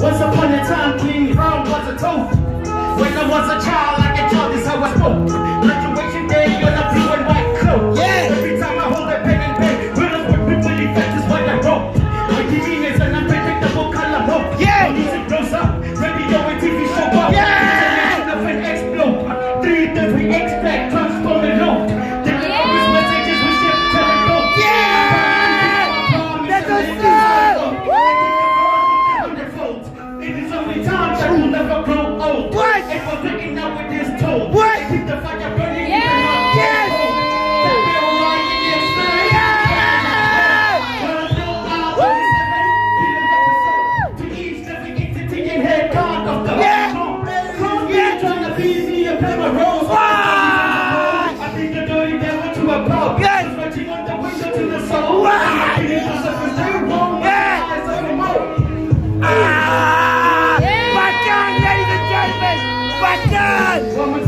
Once upon a time, King Brown was a toast. When I was a child, I a tell this how I spoke. Graduation day on a blue and white coat. Yeah. Every time I hold a pen and pen, when I work with really fast is what I wrote. My TV is an unpredictable color hope. Yeah. Music blows up, radio and TV show up. Yeah. Nothing explode. Three different expect transform never grow old. What? And we're picking up with this toll. What? Keep the fire burning. Yes. even up. Yes. The Ah!